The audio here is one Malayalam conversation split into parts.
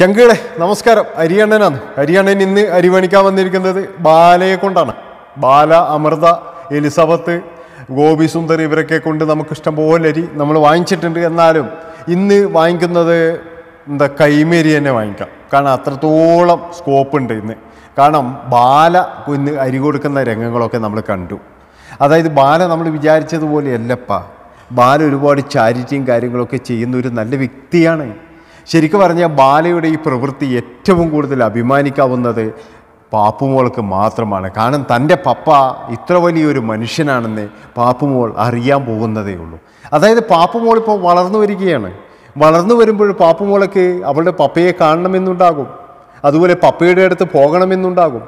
ചങ്കുകളെ നമസ്കാരം. അരിയണ്ണനാണ്. അരിയണ്ണൻ ഇന്ന് അരിവണിക്കാൻ വന്നിരിക്കുന്നത് ബാലയെ കൊണ്ടാണ്. ബാല അമൃത എലിസബത്ത് ഗോപി സുന്ദർ ഇവരൊക്കെ കൊണ്ട് നമുക്ക് ഇഷ്ടം പോലെ അരി നമ്മൾ വാങ്ങിച്ചിട്ടുണ്ട്. എന്നാലും ഇന്ന് വാങ്ങിക്കുന്നത് എന്താ കൈമേരി തന്നെ വാങ്ങിക്കാം. കാരണം അത്രത്തോളം സ്കോപ്പ് ഉണ്ട് ഇന്ന്. കാരണം ബാല ഇന്ന് അരി കൊടുക്കുന്ന രംഗങ്ങളൊക്കെ നമ്മൾ കണ്ടു. അതായത് ബാല നമ്മൾ വിചാരിച്ചതുപോലെയല്ലപ്പാ ബാല ഒരുപാട് ചാരിറ്റിയും കാര്യങ്ങളൊക്കെ ചെയ്യുന്ന ഒരു നല്ല വ്യക്തിയാണ്. ശരിക്കും പറഞ്ഞാൽ ബാലയുടെ ഈ പ്രവൃത്തി ഏറ്റവും കൂടുതൽ അഭിമാനിക്കാവുന്നത് പാപ്പുമോൾക്ക് മാത്രമാണ്. കാരണം തന്റെ പപ്പ ഇത്ര വലിയൊരു മനുഷ്യനാണെന്ന് പാപ്പുമോൾ അറിയാൻ പോകുന്നതേ ഉള്ളൂ. അതായത് പാപ്പുമോൾ ഇപ്പോൾ വളർന്നു വരികയാണ്. വളർന്നു വരുമ്പോൾ പാപ്പുമോളക്ക് അവളുടെ പപ്പയെ കാണണമെന്നുണ്ടാകും. അതുപോലെ പപ്പയുടെ അടുത്ത് പോകണമെന്നുണ്ടാകും.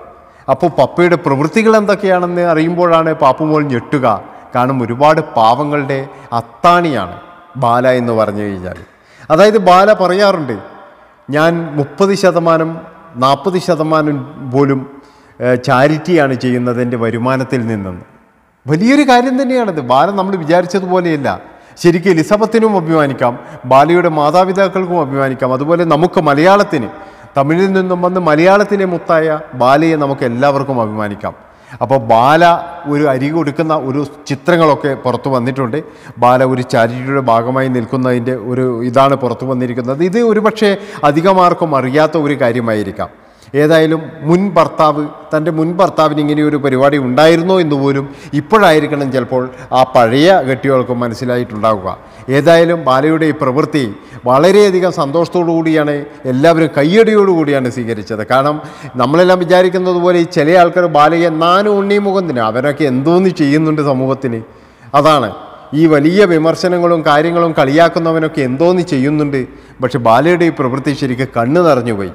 അപ്പോൾ പപ്പയുടെ പ്രവൃത്തികൾ എന്തൊക്കെയാണെന്ന് അറിയുമ്പോഴാണ് പാപ്പുമോൾ ഞെട്ടുക. കാരണം ഒരുപാട് പാവങ്ങളുടെ അത്താണിയാണ് ബാല എന്ന് പറഞ്ഞു കഴിഞ്ഞാൽ. അതായത് ബാല പറയാറുണ്ട് ഞാൻ മുപ്പത് ശതമാനം നാൽപ്പത് ശതമാനം പോലും ചാരിറ്റിയാണ് ചെയ്യുന്നത് എന്റെ വരുമാനത്തിൽ നിന്നെന്ന് വലിയൊരു കാര്യം തന്നെയാണത്. ബാല നമ്മൾ വിചാരിച്ചതുപോലെയല്ല. ശരിക്കും എലിസബത്തിനും അഭിമാനിക്കാം ബാലയുടെ മാതാപിതാക്കൾക്കും അഭിമാനിക്കാം. അതുപോലെ നമുക്ക് മലയാളത്തിന് തമിഴിൽ നിന്നും വന്ന് മലയാളത്തിലെ മുത്തായ ബാലയെ നമുക്ക് എല്ലാവർക്കും അഭിമാനിക്കാം. അപ്പോൾ ബാല ഒരു അരി കൊടുക്കുന്ന ഒരു ചിത്രങ്ങളൊക്കെ പുറത്തു വന്നിട്ടുണ്ട്. ബാല ഒരു ചാരിറ്റിയുടെ ഭാഗമായി നിൽക്കുന്നതിന്റെ ഒരു ഇതാണ് പുറത്തു വന്നിരിക്കുന്നത്. ഇത് ഒരുപക്ഷെ അധികമാർക്കും അറിയാത്ത ഒരു കാര്യമായിരിക്കാം. ഏതായാലും മുൻ ഭർത്താവ് തന്റെ മുൻ ഭർത്താവിന് ഇങ്ങനെ ഒരു പരിപാടി ഉണ്ടായിരുന്നോ എന്ന് പോലും ഇപ്പോഴായിരിക്കണം ചിലപ്പോൾ ആ പഴയ ഗട്ടികൾക്കും മനസ്സിലായിട്ടുണ്ടാവുക. ഏതായാലും ബാലയുടെ ഈ പ്രവൃത്തി വളരെയധികം സന്തോഷത്തോടു കൂടിയാണ് എല്ലാവരും കയ്യടിയോടു കൂടിയാണ് സ്വീകരിച്ചത്. കാരണം നമ്മളെല്ലാം വിചാരിക്കുന്നത് പോലെ ഈ ചില ആൾക്കാർ ബാലയെ നാനും ഉണ്ണി മുഖത്തിന് അവരൊക്കെ എന്തോന്ന് ചെയ്യുന്നുണ്ട് സമൂഹത്തിന്. അതാണ്. ഈ വലിയ വിമർശനങ്ങളും കാര്യങ്ങളും കളിയാക്കുന്നവനൊക്കെ എന്തോന്ന് ചെയ്യുന്നുണ്ട്. പക്ഷെ ബാലയുടെ ഈ പ്രവൃത്തി ശരിക്കും കണ്ണു നിറഞ്ഞുപോയി.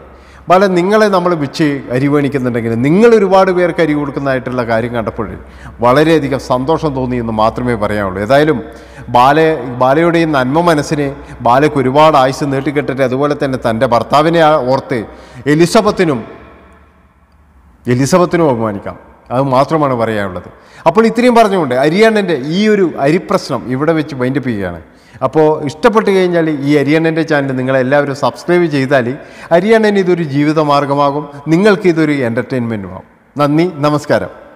ബാല നിങ്ങളെ നമ്മൾ വെച്ച് അരിവേണിക്കുന്നുണ്ടെങ്കിൽ നിങ്ങൾ ഒരുപാട് പേർക്ക് അരി കൊടുക്കുന്നതായിട്ടുള്ള കാര്യം കണ്ടപ്പോൾ വളരെയധികം സന്തോഷം തോന്നി എന്ന് മാത്രമേ പറയാനുള്ളൂ. ഏതായാലും ബാല ബാലയുടെ ഈ നന്മ മനസ്സിനെ ബാലയ്ക്ക് ഒരുപാട് ആയുസ് നീട്ടിക്കെട്ടിട്ട് അതുപോലെ തന്നെ തന്റെ ഭർത്താവിനെ ഓർത്ത് എലിസബത്തിനും എലിസബത്തിനും അഭിമാനിക്കാം അത് മാത്രമാണ് പറയാനുള്ളത്. അപ്പോൾ ഇത്രയും പറഞ്ഞുകൊണ്ട് അരിയണ്ണന്റെ ഈ ഒരു അരിപ്രശ്നം ഇവിടെ വെച്ച് വൈൻഡപ്പ് ചെയ്യുകയാണ്. അപ്പോൾ ഇഷ്ടപ്പെട്ട് കഴിഞ്ഞാൽ ഈ അരിയണ്ണന്റെ ചാനൽ നിങ്ങളെല്ലാവരും സബ്സ്ക്രൈബ് ചെയ്താൽ അരിയണ്ണൻ ഇതൊരു ജീവിതമാർഗമാകും നിങ്ങൾക്ക് ഇതൊരു എന്റർടൈൻമെന്റുമാകും നന്ദി നമസ്കാരം.